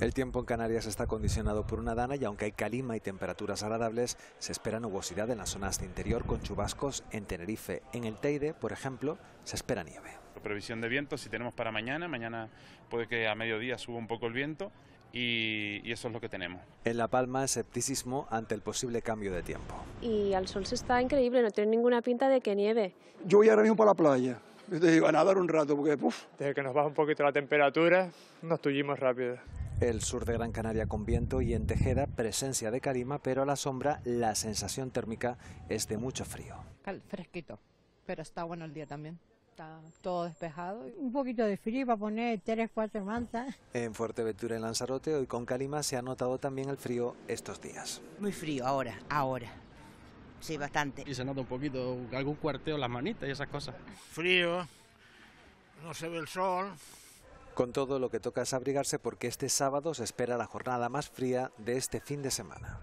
El tiempo en Canarias está condicionado por una dana y aunque hay calima y temperaturas agradables, se espera nubosidad en las zonas de interior con chubascos en Tenerife. En el Teide, por ejemplo, se espera nieve. Previsión de viento, si tenemos para mañana, mañana puede que a mediodía suba un poco el viento y, y eso es lo que tenemos. En La Palma, escepticismo ante el posible cambio de tiempo. Y al sol se está increíble, no tiene ninguna pinta de que nieve. Yo voy ahora mismo para la playa. Yo te digo, a nadar un rato, porque puf, Desde que nos baja un poquito la temperatura, nos tullimos rápido. El sur de Gran Canaria con viento y en Tejeda presencia de calima, pero a la sombra la sensación térmica es de mucho frío. Cal- fresquito, pero está bueno el día también. Está todo despejado. Un poquito de frío para poner tres, cuatro mantas. En Fuerteventura y Lanzarote, hoy con calima, se ha notado también el frío estos días. Muy frío ahora, ahora. Sí, bastante. Y se nota un poquito algún cuarteo en las manitas y esas cosas. Frío, no se ve el sol. Con todo, lo que toca es abrigarse porque este sábado se espera la jornada más fría de este fin de semana.